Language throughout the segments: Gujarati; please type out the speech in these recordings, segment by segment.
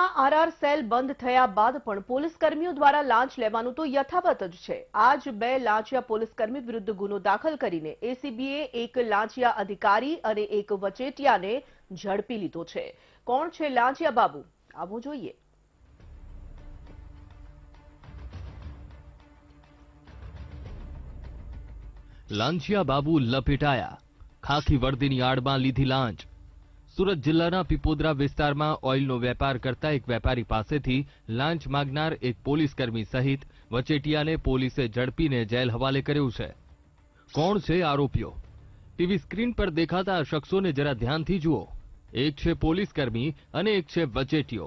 સુરતમાં આરઆર સેલ બંધ થયા બાદ પણ પોલીસકર્મીઓ દ્વારા લાંચ લેવાનું તો યથાવત જ છે. આજ બે લાંચિયા પોલીસકર્મી વિરુદ્ધ ગુનો દાખલ કરીને એસીબીએ એક લાંચિયા અધિકારી અને એક વચેટિયાને ઝડપી લીધો છે. કોણ છે લાંચિયા બાબુ? આવો જોઈએ. લાંચિયા બાબુ લપેટાયા. ખાખી વર્દીની આડમાં લીધી લાંચ. સુરત જિલ્લાના પીપોદરા વિસ્તારમાં ઓઇલનો વેપાર કરતા એક વેપારી પાસેથી લાંચ માગનાર એક પોલીસકર્મી સહિત વચેટિયાને પોલીસે ઝડપીને જેલ હવાલે કર્યું છે. કોણ છે આરોપીઓ? ટીવી સ્ક્રીન પર દેખાતા આ શખ્સોને જરા ધ્યાનથી જુઓ. એક છે પોલીસકર્મી અને એક છે વચેટીઓ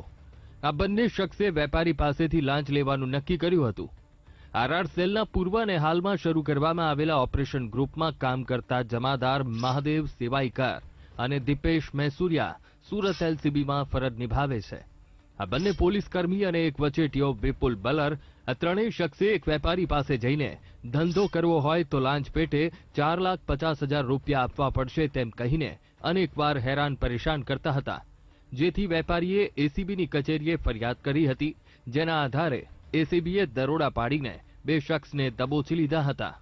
આ બંને શખ્સે વેપારી પાસેથી લાંચ લેવાનું નક્કી કર્યું હતું. આરઆર સેલના પૂર્વ અને હાલમાં શરૂ કરવામાં આવેલા ઓપરેશન ગ્રુપમાં કામ કરતા જમાદાર મહાદેવ સેવાઈકર અને દીપેશ મૈસુરિયા સુરત એલસીબીમાં ફરજ નિભાવે છે. આ બંને પોલીસકર્મી અને એક વચેટીઓ વિપુલ બલર, આ ત્રણેય શખ્સે એક વેપારી પાસે જઈને ધંધો કરવો હોય તો લાંચ પેટે ચાર લાખ પચાસ હજાર રૂપિયા આપવા પડશે તેમ કહીને અનેકવાર હેરાન પરેશાન કરતા હતા. જેથી વેપારીએ એસીબીની કચેરીએ ફરિયાદ કરી હતી, જેના આધારે એસીબીએ દરોડા પાડીને બે શખ્સને દબોચી લીધા હતા.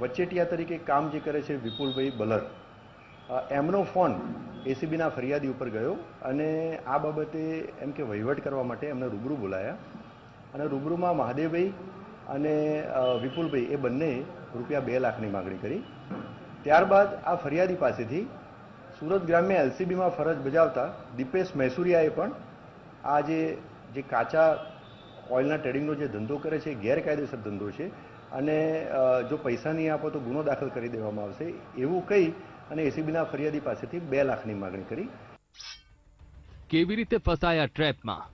વચેટિયા તરીકે કામ જે કરે છે વિપુલભાઈ બલર. એમનો ફોન એસીબીના ફરિયાદી ઉપર ગયો અને આ બાબતે એમ કે વહીવટ કરવા માટે એમને રૂબરૂ બોલાયા. અને રૂબરૂમાં મહાદેવભાઈ અને વિપુલભાઈ એ બંને રૂપિયા બે લાખની માગણી કરી. ત્યારબાદ આ ફરિયાદી પાસેથી સુરત ગ્રામ્ય એલસીબીમાં ફરજ બજાવતા દીપેશ મૈસુરિયાએ પણ આ જે જે કાચા ઓઇલના ટ્રેડિંગનો જે ધંધો કરે છે, ગેરકાયદેસર ધંધો છે અને જો પૈસા નહીં આપો તો ગુનો દાખલ કરી દેવામાં આવશે. એવું કહી અને એસીબીના ફરિયાદી પાસેથી બે લાખની માગણી કરી. કેવી રીતે ફસાયા ટ્રેપમાં?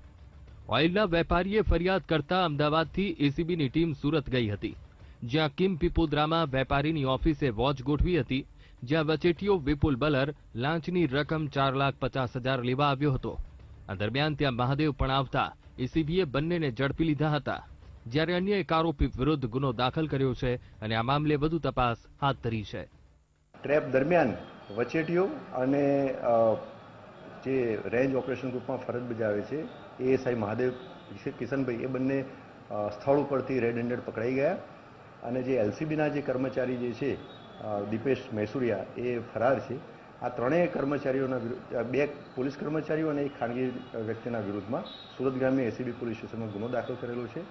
ઓઇલના વેપારીએ ફરિયાદ કરતા અમદાવાદથી એસીબીની ટીમ સુરત ગઈ હતી. જ્યાં કિમ પીપોદરામાં વેપારીની ઓફિસે વોચ ગોઠવી હતી, જ્યાં વચેટીઓ વિપુલ બલર લાંચની રકમ ચાર લાખ પચાસ હજાર લેવા આવ્યો હતો. આ દરમિયાન ત્યાં મહાદેવ પણ આવતા એસીબીએ બંનેને ઝડપી લીધા હતા. જ્યારે અન્ય એક આરોપી વિરુદ્ધ ગુનો દાખલ કર્યો છે અને આ મામલે વધુ તપાસ હાથ ધરી છે. ટ્રેપ દરમિયાન વચેટીઓ અને જે રેન્જ ઓપરેશન ગ્રુપમાં ફરજ બજાવે છે, એએસઆઈ મહાદેવ કિશનભાઈ, એ બંને સ્થળ ઉપરથી રેડ હેન્ડેડ પકડાઈ ગયા અને જે એલસીબીના જે કર્મચારી જે છે દીપેશ મૈસુરિયા, એ ફરાર છે. આ ત્રણેય કર્મચારીઓના વિરુદ્ધ બે પોલીસ કર્મચારીઓ અને એક ખાનગી વ્યક્તિના વિરુદ્ધમાં સુરત ગ્રામ્ય એસીબી પોલીસ સ્ટેશનમાં ગુનો દાખલ કરેલો છે.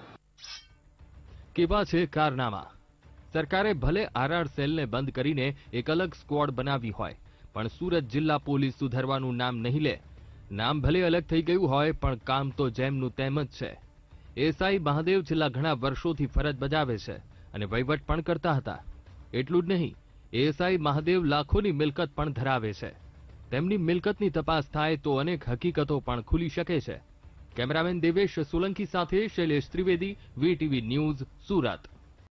કેવા છે કારનામા. સરકારે ભલે આરઆર સેલને બંધ કરીને એક અલગ સ્ક્વોડ બનાવી હોય, પણ સુરત જિલ્લા પોલીસ સુધરવાનું નામ નહીં લે. નામ ભલે અલગ થઈ ગયું હોય, પણ કામ તો જેમનું તેમ જ છે. એસઆઈ મહાદેવ છેલ્લા ઘણા વર્ષોથી ફરજ બજાવે છે અને વહીવટ પણ કરતા હતા. એટલું જ નહીં, એસઆઈ મહાદેવ લાખોની મિલકત પણ ધરાવે છે. તેમની મિલકતની તપાસ થાય તો અનેક હકીકતો પણ ખુલી શકે છે. કેમેરામેન દેવેશ સોલંકી સાથે શૈલેષ ત્રિવેદી વીટીવી ન્યૂઝ સુરત.